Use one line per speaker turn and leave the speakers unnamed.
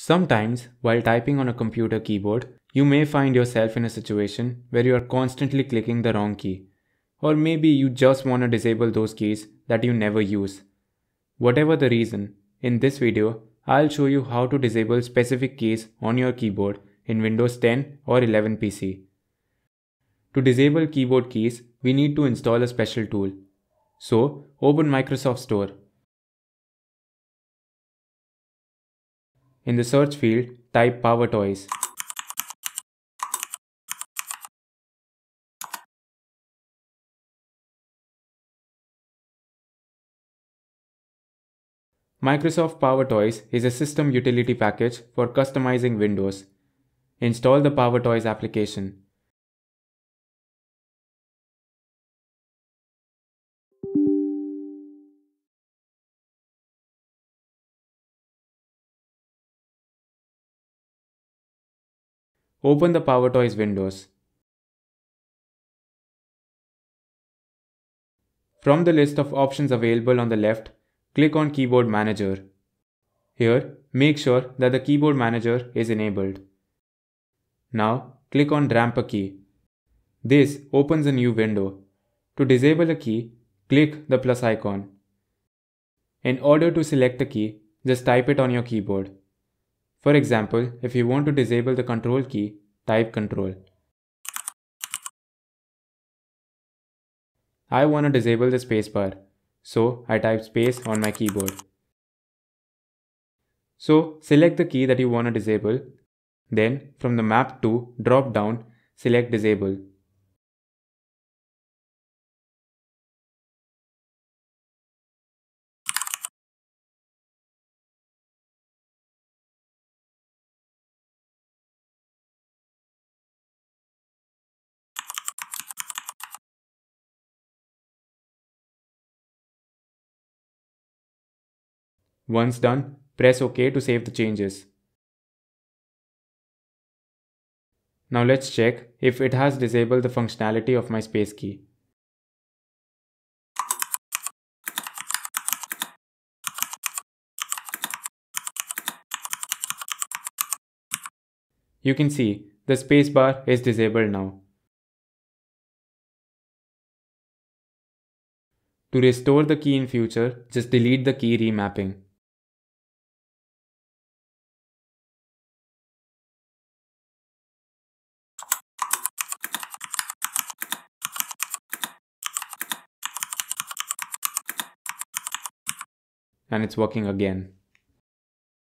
Sometimes, while typing on a computer keyboard, you may find yourself in a situation where you are constantly clicking the wrong key. Or maybe you just want to disable those keys that you never use. Whatever the reason, in this video, I'll show you how to disable specific keys on your keyboard in Windows 10 or 11 PC. To disable keyboard keys, we need to install a special tool. So, open Microsoft Store In the search field, type Power Toys. Microsoft Power Toys is a system utility package for customizing Windows. Install the Power Toys application. Open the PowerToys windows. From the list of options available on the left, click on Keyboard Manager. Here, make sure that the Keyboard Manager is enabled. Now, click on Remap a key. This opens a new window. To disable a key, click the plus icon. In order to select the key, just type it on your keyboard. For example, if you want to disable the control key, type control. I want to disable the spacebar, so I type space on my keyboard. So select the key that you want to disable, then from the map to drop down, select disable. Once done, press OK to save the changes. Now let's check if it has disabled the functionality of my space key. You can see the spacebar is disabled now. To restore the key in future, just delete the key remapping. And it's working again.